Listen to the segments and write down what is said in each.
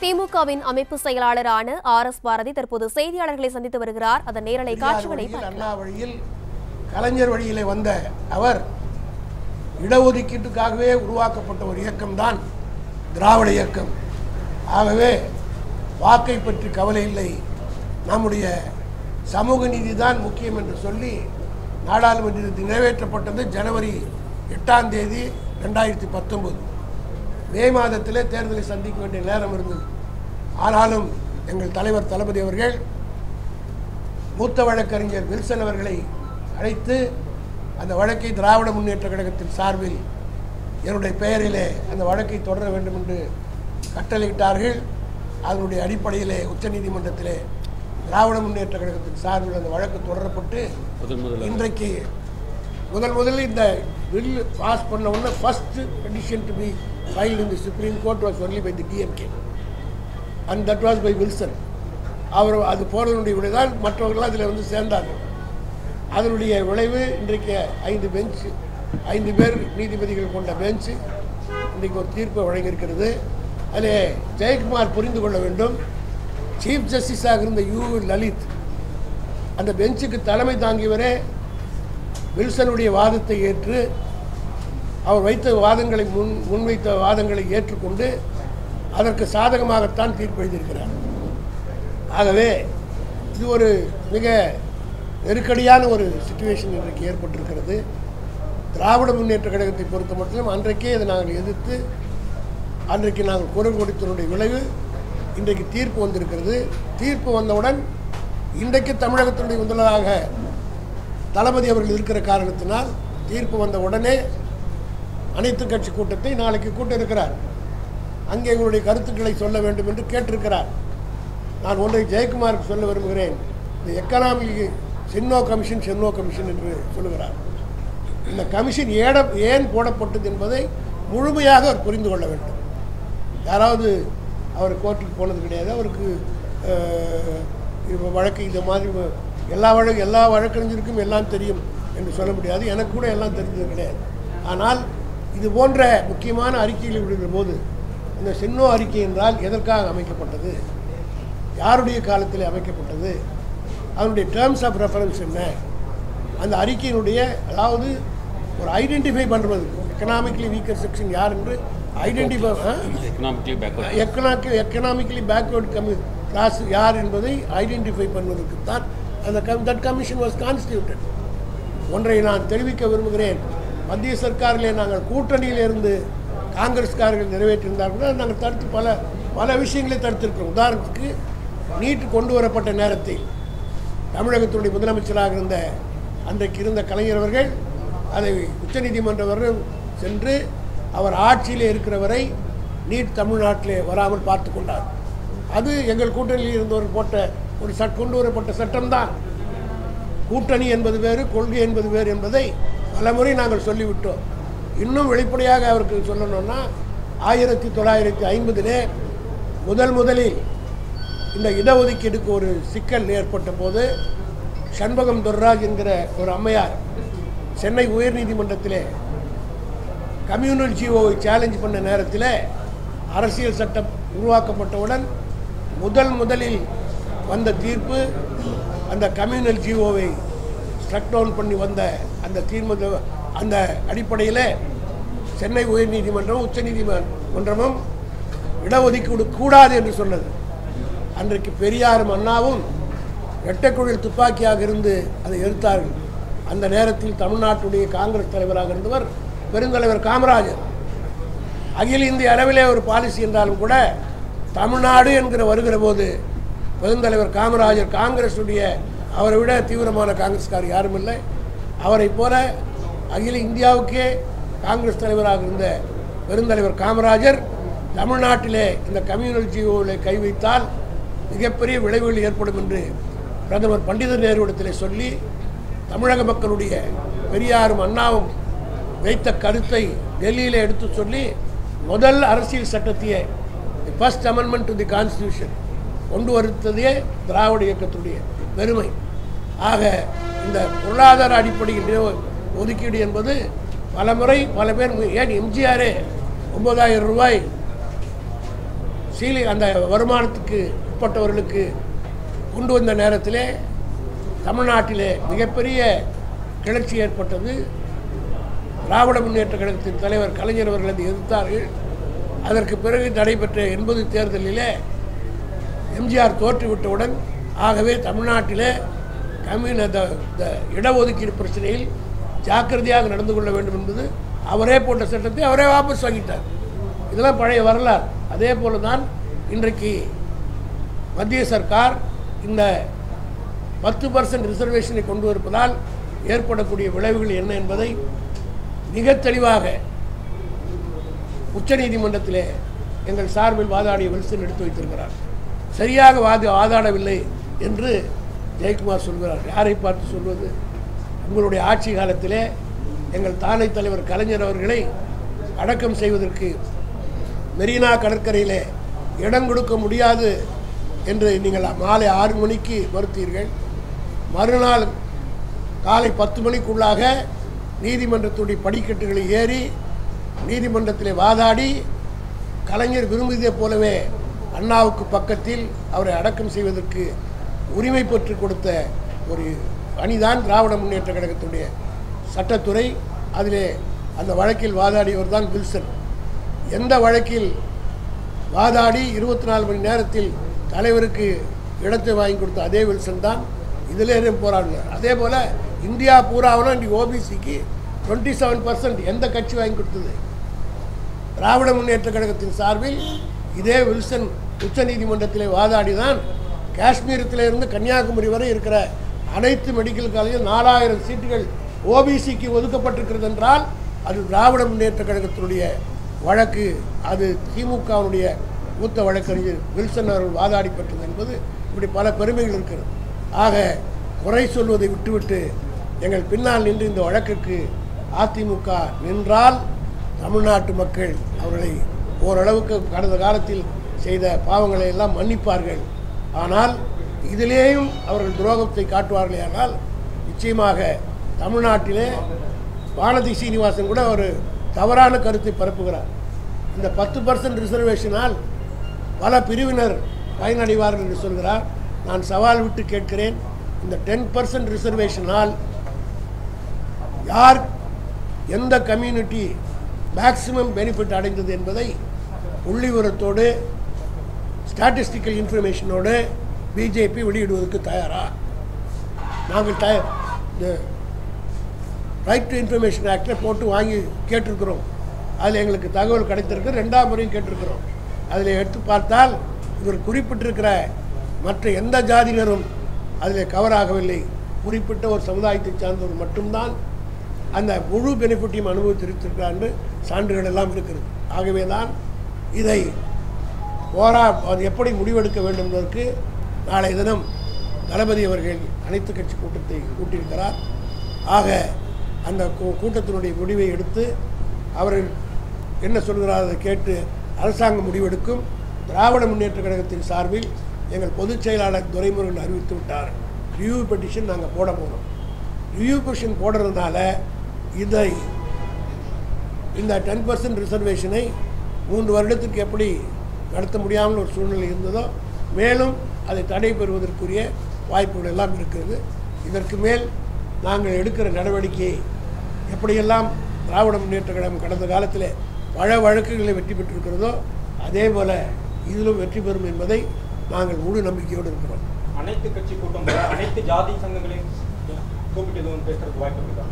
திமுகவின் அமைப்பு செயலாளரான R S Bharathi தற்போது செய்தியாளர்களை சந்தித்து வருகிறார். அதன் நேரலை காட்சிகளை அண்ணா வழியில் கலைஞர் வழியிலே வந்த அவர் இடஒதுக்கீட்டுக்காகவே உருவாக்கப்பட்ட ஒரு இயக்கம்தான் திராவிட இயக்கம். ஆகவே வாக்கை பற்றி கவலை இல்லை. நம்முடைய சமூக நீதி தான் முக்கியம் என்று சொல்லி நாடாளுமன்றத்தில் நிறைவேற்றப்பட்டது ஜனவரி எட்டாம் தேதி ரெண்டாயிரத்தி பத்தொன்பது. மே மாதத்திலே தேர்தலை சந்திக்க வேண்டிய நேரம் இருந்தது. ஆனாலும் எங்கள் தலைவர் தளபதி அவர்கள் மூத்த வழக்கறிஞர் வில்சன் அவர்களை அழைத்து அந்த வழக்கை திராவிட முன்னேற்ற கழகத்தின் சார்பில் என்னுடைய பெயரிலே அந்த வழக்கை தொடர வேண்டும் என்று கட்டளையிட்டார்கள். அதனுடைய அடிப்படையிலே உச்சநீதிமன்றத்திலே திராவிட முன்னேற்ற கழகத்தின் சார்பில் அந்த வழக்கு தொடரப்பட்டு இன்றைக்கு முதல் முதலில் இந்த பில் பாஸ் பண்ண உடனே first petition to be file in supreme court was only by the DMK and that was by Wilson அவர் அது போனதனுடைய விளைதான் மற்றவர்கள்லாம் அதில் வந்து சேர்ந்தார்கள் அதனுடைய விளைவு இன்றைக்கு ஐந்து பெஞ்ச் ஐந்து பேர் நீதிபதிகள் கொண்ட பெஞ்ச் இன்றைக்கு ஒரு தீர்ப்பை வழங்கியிருக்கிறது. அதில் ஜெயக்குமார் புரிந்து கொள்ள வேண்டும். சீஃப் ஜஸ்டிஸாக இருந்த யூ லலித் அந்த பெஞ்சுக்கு தலைமை தாங்கியவரே வில்சனுடைய வாதத்தை ஏற்று அவர் வைத்த வாதங்களை முன் முன்வைத்த வாதங்களை ஏற்றுக்கொண்டு அதற்கு சாதகமாகத்தான் தீர்ப்பு எழுதியிருக்கிறார். ஆகவே இது ஒரு மிக நெருக்கடியான ஒரு சுச்சுவேஷன் இன்றைக்கு ஏற்பட்டிருக்கிறது. திராவிட முன்னேற்ற கழகத்தை பொறுத்த மட்டும் அன்றைக்கே இதை நாங்கள் எதிர்த்து அன்றைக்கு நாங்கள் குரல் கொடுத்தனுடைய விளைவு இன்றைக்கு தீர்ப்பு வந்திருக்கிறது. தீர்ப்பு வந்தவுடன் இன்றைக்கு தமிழகத்தினுடைய முதலாக தளபதி அவர்கள் இருக்கிற காரணத்தினால் தீர்ப்பு வந்த உடனே அனைத்து கட்சி கூட்டத்தை நாளைக்கு கூட்ட இருக்கிறார் அங்கே எங்களுடைய கருத்துக்களை சொல்ல வேண்டும் என்று கேட்டிருக்கிறார். நான் ஒன்றை ஜெயக்குமாருக்கு சொல்ல விரும்புகிறேன். இந்த economic Sinho commission Sinho commission என்று சொல்லுகிறார். இந்த கமிஷன் ஏட ஏன் போடப்பட்டது என்பதை முழுமையாக அவர் புரிந்து கொள்ள வேண்டும். யாராவது அவர் கோர்ட்டுக்கு போனது கிடையாது. அவருக்கு அஹ், வழக்கு இந்த மாதிரி எல்லா வழக்கு எல்லா வழக்கறிஞருக்கும் எல்லாம் தெரியும் என்று சொல்ல முடியாது. எனக்கு கூட எல்லாம் தெரிஞ்சது கிடையாது. ஆனால் இது போன்ற முக்கியமான அறிக்கைகளை விடுகிற போது இந்த சென்னோ அறிக்கை என்றால் எதற்காக அமைக்கப்பட்டது? யாருடைய காலத்தில் அமைக்கப்பட்டது? அதனுடைய டேர்ம்ஸ் ஆஃப் ரெஃபரன்ஸ் என்ன? அந்த அறிக்கையினுடைய அதாவது ஒரு ஐடென்டிஃபை பண்ணுறது எக்கனாமிக்கலி வீக்கர் செக்ஷன் யார் என்று ஐடென்டிஃபை எக்கனாமிக்கலி எக்கனாமிக்கலி பேக்வர்ட் கமி கிளாஸ் யார் என்பதை ஐடென்டிஃபை பண்ணுவதற்கு தான் அந்த கம் தட் கமிஷன் வாஸ் கான்ஸ்டியூட்டட் ஒன்றை நான் தெரிவிக்க விரும்புகிறேன். மத்திய சர்க்காரிலே நாங்கள் கூட்டணியில் இருந்து காங்கிரஸ்காரர்கள் நிறைவேற்றியிருந்தார்கள் நாங்கள் தடுத்து பல பல விஷயங்களை தடுத்திருக்கிறோம். உதாரணத்துக்கு நீட் கொண்டு வரப்பட்ட நேரத்தில் தமிழகத்தினுடைய முதலமைச்சராக இருந்த அன்றைக்கு இருந்த கலைஞர் அவர்கள் அதை உச்சநீதிமன்றம் வரை சென்று அவர் ஆட்சியில் இருக்கிறவரை நீட் தமிழ்நாட்டிலே வராமல் பார்த்து கொண்டார். அது எங்கள் கூட்டணியில் இருந்தவர் போட்ட ஒரு சட் கொண்டு வரப்பட்ட சட்டம்தான். கூட்டணி என்பது வேறு கொள்கை என்பது வேறு என்பதை பலமுறை நாங்கள் சொல்லிவிட்டோம். இன்னும் வெளிப்படையாக அவருக்கு சொல்லணும்னா ஆயிரத்தி தொள்ளாயிரத்தி ஐம்பதிலே முதல் முதலில் இந்த இடஒதுக்கீடுக்கு ஒரு சிக்கல் ஏற்பட்ட போது சண்பகம் துர்ராஜ் என்கிற ஒரு அம்மையார் சென்னை உயர்நீதிமன்றத்திலே கம்யூனல் ஜிஓவை சேலஞ்ச் பண்ண நேரத்தில் அரசியல் சட்டம் உருவாக்கப்பட்டவுடன் முதல் முதலில் வந்த தீர்ப்பு அந்த கம்யூனல் ஜிஓவை ஸ்ட்ரக் டவுன் பண்ணி வந்த அந்த தீர்ம அந்த அடிப்படையில் சென்னை உயர்நீதிமன்றம் உச்சநீதிமன்றமும் இடஒதுக்கீடு கூடாது என்று சொன்னது. அன்றைக்கு பெரியாரும் அண்ணாவும் இரட்டைக்குழல் துப்பாக்கியாக இருந்து அதை எதிர்த்தார்கள் அந்த நேரத்தில் தமிழ்நாட்டுடைய காங்கிரஸ் தலைவராக இருந்தவர் பெருந்தலைவர் காமராஜர். அகில இந்திய அளவிலே ஒரு பாலிசி என்றாலும் கூட தமிழ்நாடு என்கிற வருகிற போது பெருந்தலைவர் காமராஜர் காங்கிரஸுடைய அவரை விட தீவிரமான காங்கிரஸ்கார் யாரும் இல்லை. அவரை போல அகில இந்தியாவுக்கே காங்கிரஸ் தலைவராக இருந்த பெருந்தலைவர் காமராஜர் தமிழ்நாட்டிலே இந்த கம்யூனல் ஜிஓவில் கை வைத்தால் மிகப்பெரிய விளைவுகள் ஏற்படும் என்று பிரதமர் பண்டித நேருவிடத்திலே சொல்லி தமிழக மக்களுடைய பெரியாரும் அண்ணாவும் வைத்த கருத்தை டெல்லியில் எடுத்து சொல்லி முதல் அரசியல் சட்டத்தையே the first amendment to the constitution கொண்டு வருத்ததே திராவிட இயக்கத்துடைய பெருமை. ஆக இந்த பொருளாதார அடிப்படையில் ஒதுக்கீடு என்பது பல முறை பல பேர் ஏன் எம்ஜிஆரே ஒன்பதாயிரம் ரூபாய் சீலி அந்த வருமானத்துக்கு உட்பட்டவர்களுக்கு கொண்டு வந்த நேரத்திலே தமிழ்நாட்டிலே மிகப்பெரிய கிளர்ச்சி ஏற்பட்டது. திராவிட முன்னேற்ற கழகத்தின் தலைவர் கலைஞர் அவர்கள் அதை எதிர்த்தார்கள். அதற்கு பிறகு நடைபெற்ற எண்பது தேர்தலிலே எம்ஜிஆர் தோற்றுவிட்டவுடன் ஆகவே தமிழ்நாட்டிலே கம்யூன த- த- இடஒதுக்கீடு பிரச்சனையில் ஜாக்கிரதையாக நடந்து கொள்ள வேண்டும் என்பது அவரே போட்ட சட்டத்தை அவரே வாபஸ் வாங்கிட்டார். இதெல்லாம் பழைய வரலாறு. அதே போல தான் இன்றைக்கு மத்திய சர்க்கார் இந்த பத்து பர்சன்ட் ரிசர்வேஷனை கொண்டு வருப்பதால் ஏற்படக்கூடிய விளைவுகள் என்ன என்பதை மிக தெளிவாக உச்சநீதிமன்றத்திலே எங்கள் சார்பில் வாதாடிய வில்சன் எடுத்து வைத்திருக்கிறார். சரியாக வாதி வாதாடவில்லை என்று ஜெயக்குமார் சொல்கிறார். யாரை பார்த்து சொல்வது? உங்களுடைய ஆட்சி காலத்திலே எங்கள் தானை தலைவர் கலைஞர் அவர்களை அடக்கம் செய்வதற்கு மெரினா கடற்கரையிலே இடம் கொடுக்க முடியாது என்று நீங்கள் மாலை ஆறு மணிக்கு மறுத்தீர்கள் மறுநாள் காலை பத்து மணிக்குள்ளாக நீதிமன்றத்துடைய படிக்கட்டுகளை ஏறி நீதிமன்றத்தில் வாதாடி கலைஞர் விரும்பியதைப் போலவே அண்ணாவுக்கு பக்கத்தில் அவரை அடக்கம் செய்வதற்கு உரிமை பெற்று கொடுத்த ஒரு அணிதான் திராவிட முன்னேற்ற கழகத்துடைய சட்டத்துறை. அதிலே அந்த வழக்கில் வாதாடியவர் தான் வில்சன். எந்த வழக்கில் வாதாடி இருபத்தி நாலு மணி நேரத்தில் தலைவருக்கு இடத்தை வாங்கி கொடுத்த அதே வில்சன் தான். இதிலே போராடினார். அதே போல் இந்தியா பூராவில் இன்றைக்கு ஓபிசிக்கு டுவெண்ட்டி செவன் பர்சன்ட் எந்த கட்சி வாங்கி கொடுத்தது? திராவிட முன்னேற்ற கழகத்தின் சார்பில் இதே வில்சன் உச்சநீதிமன்றத்திலே வாதாடி தான் காஷ்மீரத்தில் இருந்து கன்னியாகுமரி வரை இருக்கிற அனைத்து மெடிக்கல் காலேஜில் நாலாயிரம் சீட்டுகள் ஓபிசிக்கு ஒதுக்கப்பட்டிருக்கிறது என்றால் அது திராவிட முன்னேற்ற கழகத்தினுடைய வழக்கு. அது திமுகவுடைய மூத்த வழக்கறிஞர் வில்சன் அவர்கள் வாதாடி பெற்றது என்பது இப்படி பல பெருமைகள் இருக்கிறது. ஆக குறை சொல்வதை விட்டுவிட்டு எங்கள் பின்னால் நின்று இந்த வழக்குக்கு அதிமுக நின்றால் தமிழ்நாட்டு மக்கள் அவர்களை ஓரளவுக்கு கடந்த காலத்தில் செய்த பாவங்களை எல்லாம் மன்னிப்பார்கள். ஆனால் இதிலேயும் அவர்கள் துரோகத்தை காட்டுவார்களே ஆனால் நிச்சயமாக தமிழ்நாட்டிலே வானதி சீனிவாசன் கூட ஒரு தவறான கருத்தை பரப்புகிறார். இந்த பத்து பர்சன்ட் ரிசர்வேஷனால் பல பிரிவினர் பயனடைவார்கள் என்று சொல்கிறார். நான் சவால் விட்டு கேட்கிறேன் இந்த டென் பர்சன்ட் ரிசர்வேஷனால் யார் எந்த கம்யூனிட்டி மேக்சிமம் பெனிஃபிட் அடைந்தது என்பதை புள்ளிவிவரத்தோடு ஸ்டாட்டிஸ்டிக்கல் இன்ஃபர்மேஷனோடு பிஜேபி வெளியிடுவதற்கு தயாரா? நாங்கள் டய இந்த ரைட் டு இன்ஃபர்மேஷன் ஆக்டில் போட்டு வாங்கி கேட்டிருக்கிறோம். அதில் எங்களுக்கு தகவல் கிடைத்திருக்கு. ரெண்டாம் முறையும் கேட்டிருக்கிறோம். அதில் எடுத்து பார்த்தால் இவர் குறிப்பிட்டிருக்கிற மற்ற எந்த ஜாதியினரும் அதில் கவர் ஆகவில்லை. குறிப்பிட்ட ஒரு சமுதாயத்தை சார்ந்தவர் மட்டும்தான் அந்த முழு பெனிஃபிட்டையும் அனுபவித்திருக்கிறார் என்று சான்றுகள் எல்லாம் இருக்கிறது. ஆகவே தான் இதை போரா அது எப்படி முடிவெடுக்க வேண்டும் என்பதற்கு நாளை தினம் தளபதி அவர்கள் அனைத்து கட்சி கூட்டத்தை கூட்டியிருக்கிறார். ஆக அந்த கூ- கூட்டத்தினுடைய முடிவை எடுத்து அவர்கள் என்ன சொல்கிறார் அதை கேட்டு அரசாங்கம் முடிவெடுக்கும். திராவிட முன்னேற்ற கழகத்தின் சார்பில் எங்கள் பொதுச் செயலாளர் துரைமுருகன் அறிவித்து விட்டார். ரிவ்யூ பெட்டிஷன் நாங்கள் போட போகிறோம் ரிவ்யூ பெட்டிஷன் போடுறதுனால இதை இந்த டென் பர்சன்ட் ரிசர்வேஷனை மூன்று வருடத்திற்கு எப்படி நடத்த முடியாமல் ஒரு சூழ்நிலை இருந்ததோ மேலும் அதை தடை பெறுவதற்குரிய வாய்ப்புகள் எல்லாம் இருக்கிறது. இதற்கு மேல் நாங்கள் எடுக்கிற நடவடிக்கையை எப்படியெல்லாம் திராவிட முன்னேற்ற கழகம் கடந்த காலத்தில் பல வழக்குகளை வெற்றி பெற்றிருக்கிறதோ அதே போல இதிலும் வெற்றி பெறும் என்பதை நாங்கள் முழு நம்பிக்கையோடு இருக்கிறோம். அனைத்து கட்சி கூட்டம் அனைத்து ஜாதி சங்கங்களையும் கூப்பிட்டு எதுவும் பேசுறதுக்கு வாய்ப்பு இருக்குதா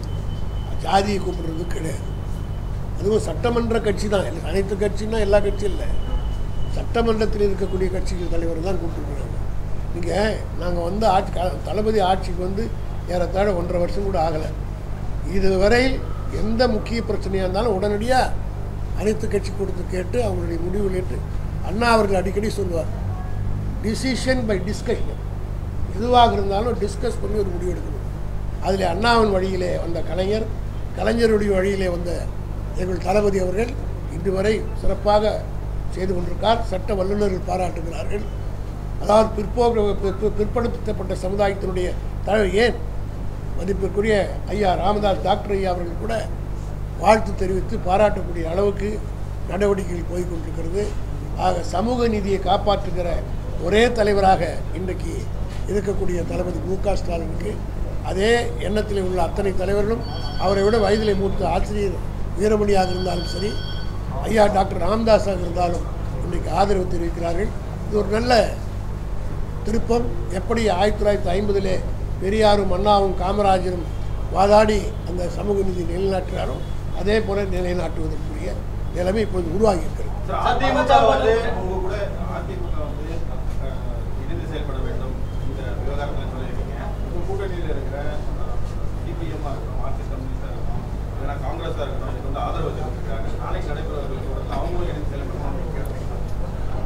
ஜாதியை கூப்பிடுறது கிடையாது. அதுவும் சட்டமன்ற கட்சி தான். இல்லை அனைத்து கட்சின்னா எல்லா கட்சியும் இல்லை. சட்டமன்றத்தில் இருக்கக்கூடிய கட்சிகள் தலைவர் தான் கூப்பிட்டுருக்குறாங்க நீங்கள் நாங்கள் வந்து ஆட்சி க- தளபதி ஆட்சிக்கு வந்து ஏறத்தாழ ஒன்றரை வருஷம் கூட ஆகலை. இதுவரையில் எந்த முக்கிய பிரச்சனையாக இருந்தாலும் உடனடியாக அனைத்து கட்சி கொடுத்து கேட்டு அவங்களுடைய முடிவுகள் ஏற்று அண்ணா அவர்கள் அடிக்கடி சொல்லுவார் டிசிஷன் பை டிஸ்கஷன் எதுவாக இருந்தாலும் டிஸ்கஸ் பண்ணி ஒரு முடிவு எடுக்கணும். அதில் அண்ணாவின் வழியிலே வந்த கலைஞர் கலைஞருடைய வழியிலே வந்த எங்கள் தளபதி அவர்கள் இன்று வரை சிறப்பாக செய்து கொண்டிருக்கார். சட்ட வல்லுநர்கள் பாராட்டுகிறார்கள். அதாவது பிற்போக்கு பிற்படுத்தப்பட்ட சமுதாயத்தினுடைய தலைவர் ஏன்? மதிப்பிற்குரிய ஐயா ராமதாஸ் டாக்டர் ஐயா அவர்கள் கூட வாழ்த்து தெரிவித்து பாராட்டக்கூடிய அளவுக்கு நடவடிக்கைகள் போய்கொண்டிருக்கிறது ஆக சமூக நீதியை காப்பாற்றுகிற ஒரே தலைவராக இன்றைக்கு இருக்கக்கூடிய தளபதி மு க ஸ்டாலினுக்கு அதே எண்ணத்தில் உள்ள அத்தனை தலைவர்களும் அவரை விட வயதிலே மூத்த ஆசிரியர் வீரமணியாக இருந்தாலும் சரி ஐயா டாக்டர் ராம்தாஸாக இருந்தாலும் இன்றைக்கு ஆதரவு தெரிவிக்கிறார்கள். இது ஒரு நல்ல திருப்பம். எப்படி ஆயிரத்தி தொள்ளாயிரத்தி ஐம்பதிலே பெரியாரும் அண்ணாவும் காமராஜரும் வாதாடி அந்த சமூக நீதி நிலைநாட்டினாரோ அதே போல நிலைநாட்டுவதற்குரிய நிலைமை இப்போது உருவாகி இருக்கிறது கூட்டணியில் வந்து உங்க கூட அதிமுக வந்து அஹ், இணைந்து செயல்பட வேண்டும் இந்த விவகாரத்தில் சொல்லியிருக்கீங்க உங்க கூட்டணியில் இருக்கிற சிபிஎம்மா இருக்கட்டும் மார்க்சிஸ்ட் கம்யூனிஸ்டா இருக்கட்டும் காங்கிரஸாக இருக்கட்டும் இதுக்கு வந்து ஆதரவு நாளைக்கு அவங்களும் இணைந்து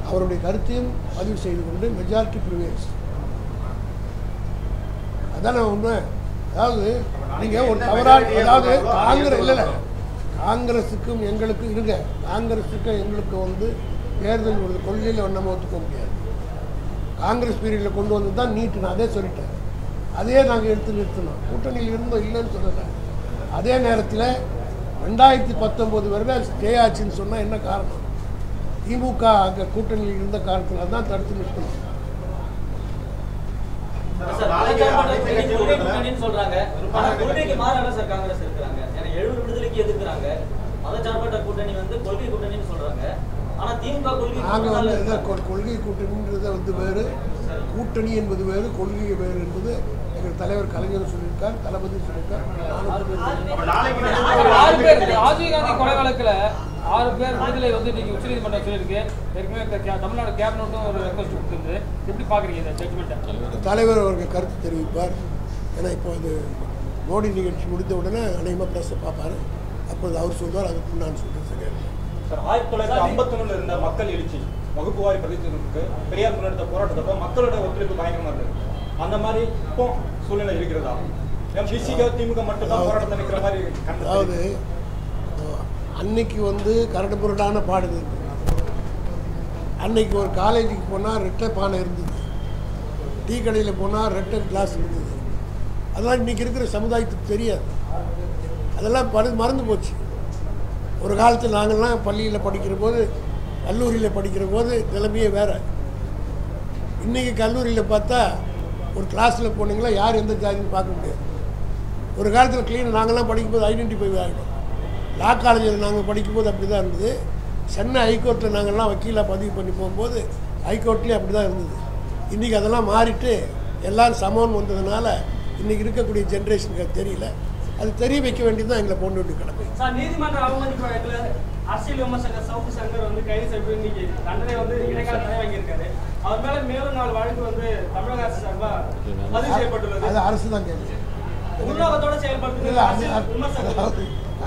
அவருடைய கருத்தையும் பதிவு செய்து கொண்டு மெஜாரிட்டி ப்ரிவேல்ஸ் நான் உண்மை. அதாவது நீங்கள் ஒரு தவறான அதாவது காங்கிரஸ் இல்லை இல்லை. காங்கிரஸுக்கும் எங்களுக்கும் இருங்க. காங்கிரஸுக்கும் எங்களுக்கு வந்து தேர்தல் ஒரு கொள்கையில் நம்ம ஒத்துக்க முடியாது. காங்கிரஸ் பீரியடில் கொண்டு வந்து தான் நீட்டு. நான் அதே சொல்லிட்டேன். அதே நாங்கள் எடுத்து நிறுத்தினோம் கூட்டணியில் இருந்தோம் இல்லைன்னு சொல்லலை. அதே நேரத்தில் ரெண்டாயிரத்தி பத்தொம்போது வரைக்கும் ஸ்டே ஆச்சுன்னு சொன்னால் என்ன காரணம்? திமுக அங்கே கூட்டணியில் இருந்த காரணத்தில் தான் தடுத்து நிறுத்தணும். கொள்கை கூட்டணின்றதை வந்து வேறு. கூட்டணி என்பது வேறு கொள்கை வேறு என்பது எங்கள் தலைவர் கலைஞர் சொல்லியிருக்கார் தளபதி சொல்லியிருக்கார். நானும் அப்ப நாளைக்கு ஒரு ஆறு பேர் ராஜீவ் காந்தி கொலை வழக்குல ஆறு பேர் விடுதலை வந்து இன்னைக்கு உச்சநீதிமன்றம் சொல்லியிருக்கு. ஏற்கனவே இந்த கே- தமிழ்நாடு கேபினட்டும் ஒரு ரெக்வஸ்ட் கொடுத்துருந்து. எப்படி பாக்குறீங்க இந்த ஜட்மெண்ட்டை தலைவர் அவர்கள் கருத்து தெரிவிப்பார். ஏன்னா இப்போ இது மோடி நிகழ்ச்சி முடிந்த உடனே அநேகமாக ப்ரெஸ்ஸை பார்ப்பார். அப்போது அவர் சொல்வார் அதுக்கு நான் சொல்கிறேன். சார் ஆயிரத்தி தொள்ளாயிரத்தி ஐம்பத்தொன்னுல இருந்த மக்கள் எழுச்சி. வகுப்புவாரி பிரதிநிதித்துவத்துக்கு பெரியார் முன்னெடுத்த போராட்டத்தப்ப மக்களோட ஒத்துழைப்பு பயங்கரமா இருந்தது. அந்த மாதிரி இப்போ சூழ்நிலை இருக்கிறதா? பிசிக திமுக மட்டும்தான் போராட்டத்தை நிற்கிற மாதிரி அதாவது அன்னைக்கு வந்து கரடுமுரடான பாடுது அன்னைக்கு ஒரு காலேஜுக்கு போனால் ரெட்டை பானை இருந்தது. டீ கடையில் போனால் ரெட்டை கிளாஸ் இருந்தது. அதெல்லாம் இன்றைக்கி இருக்கிற சமுதாயத்துக்கு தெரியாது. அதெல்லாம் படு மறந்து போச்சு. ஒரு காலத்தில் நாங்கள்லாம் பள்ளியில் படிக்கிற போது கல்லூரியில் படிக்கிற போது நிலைமையே வேறு. இன்றைக்கி கல்லூரியில் பார்த்தா ஒரு கிளாஸில் போனீங்களா யார் எந்த ஜாதின்னு பார்க்க முடியாது. ஒரு காலத்தில் க்ளீன் நாங்கள்லாம் படிக்கும்போது ஐடென்டிஃபை ஆகிடும் லா காலேஜில் நாங்கள் படிக்கும்போது அப்படி தான் இருந்தது. சென்னை ஹைகோர்ட்டில் நாங்கள்லாம் வக்கீலாக பதிவு பண்ணி போகும்போது ஹைகோர்ட்லேயும் அப்படி தான் இருந்தது. இன்றைக்கி அதெல்லாம் மாறிட்டு எல்லோரும் சமம்னு வந்ததுனால இன்றைக்கி இருக்கக்கூடிய ஜென்ரேஷனுக்கு அது தெரியல. அது தெரிய வைக்க வேண்டியது தான் எங்களை போன்ற வேண்டிய கடமை அரசியல் விமர்சகர் சவுக்கு சங்கர் வந்து கைது செய்யப்பட்டு இன்னைக்கு தண்டனை வந்து இடைக்கால தடை வாங்கியிருக்காரு. அவர் மேல மேலும் நாலு வழக்கு வந்து தமிழக அரசு சார்பா பதிவு செய்யப்பட்டுள்ளது. அது அரசு தான் கேள்வி. உள்நோக்கத்தோட செயல்படுத்துறது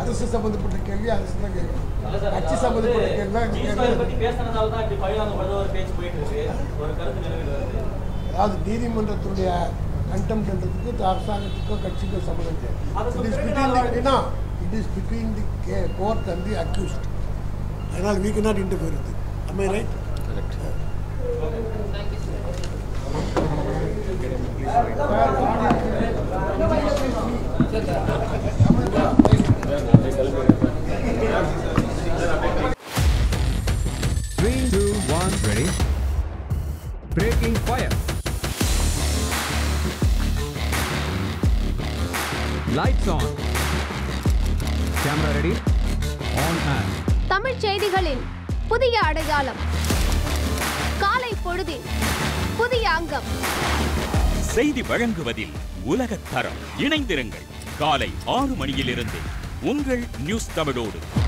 அரசு சம்மந்தப்பட்ட கேள்வி அரசு தான் சார், கட்சி அதாவது சம்மந்தப்பட்ட கேள்வி பத்தி. பேசுனதால தான் இப்படி பழிவாங்கப்படுற ஒரு பேச்சு போயிட்டு இருக்கு ஒரு கருத்து நிலவில் வருது அதாவது நீதிமன்றத்தினுடைய கண்டெம்ட்ன்றதுக்கு அரசாங்கத்துக்கோ கட்சிக்கோ சம்மந்தம் அது it is supreme between the it is between the court and the accused We cannot interfere with it. Am I right? Correct. Thank you, sir. Three, two, one, ready? Breaking fire. Lights on. Camera ready? On hand. Tamil செய்திகளின் புதிய அடையாளம். காலை பொழுதில் புதிய அங்கம். செய்தி வழங்குவதில் உலகத் தரம். இணைந்திருங்கள். காலை ஆறு மணியிலிருந்து உங்கள் நியூஸ் தமிழோடு.